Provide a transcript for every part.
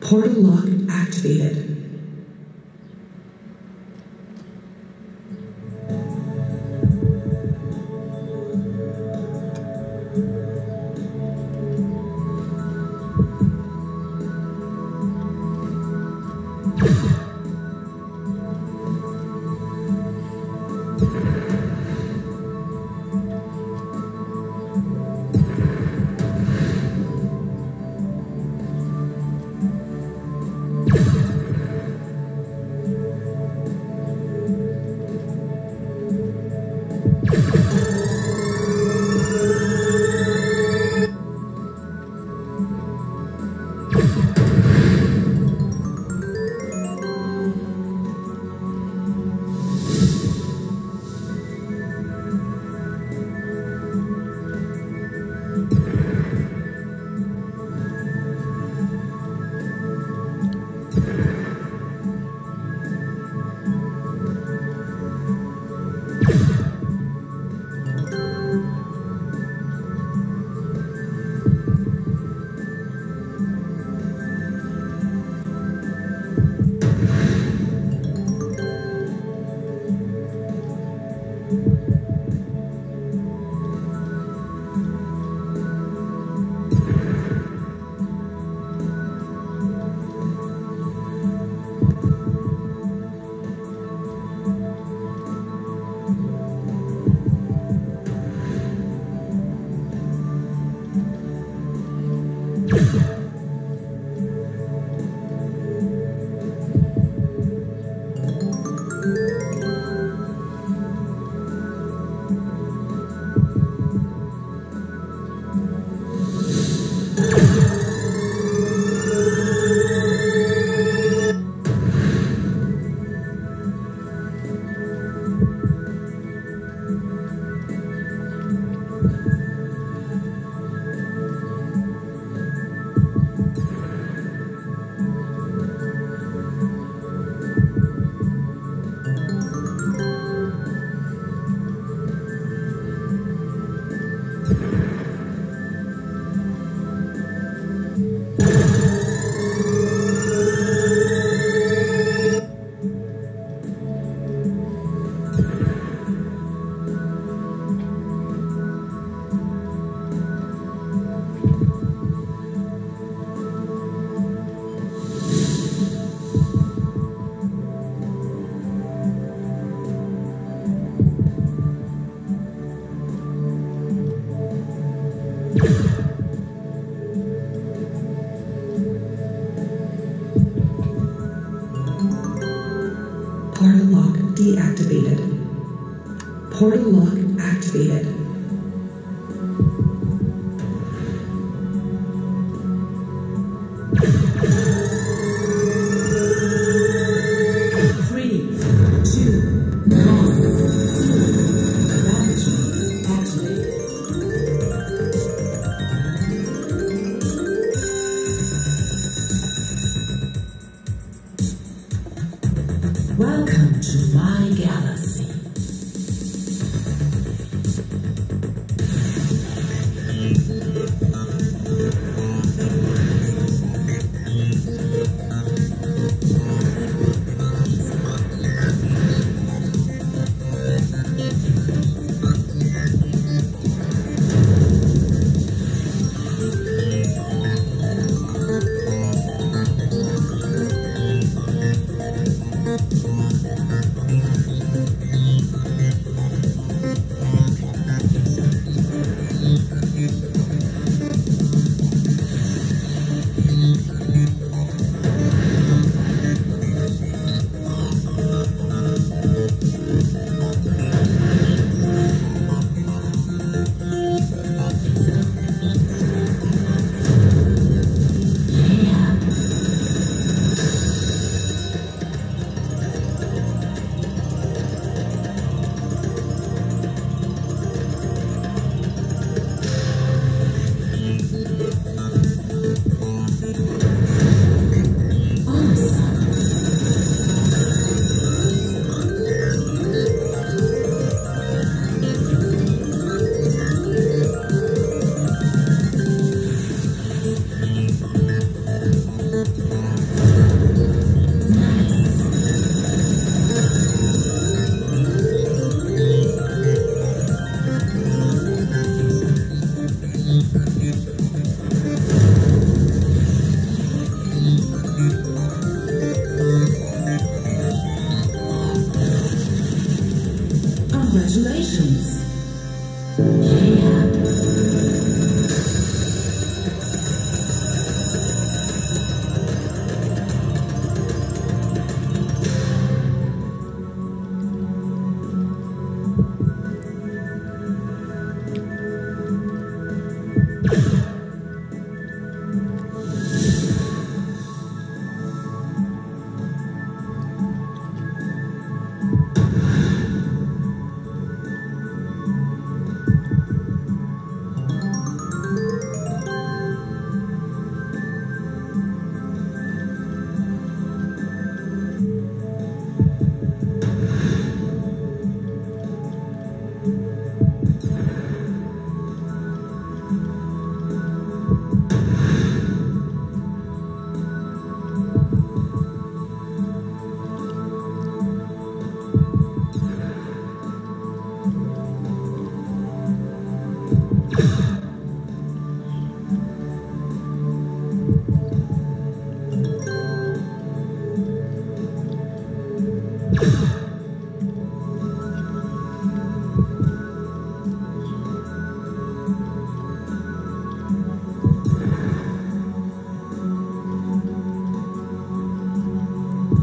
Portal lock activated. Portal lock deactivated. Portal lock activated. Welcome to my galaxy.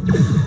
you